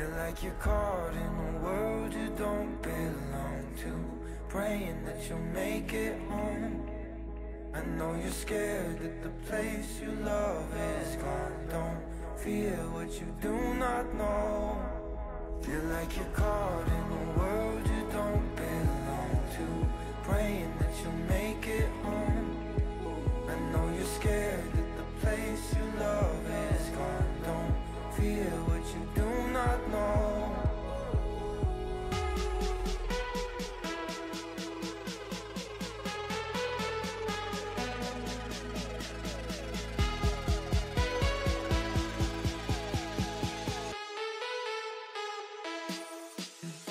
like you're caught in a world you don't belong to. Praying that you'll make it home. I know you're scared that the place you love is gone. Don't fear what you do not know. Feel like you're caught Mm-hmm.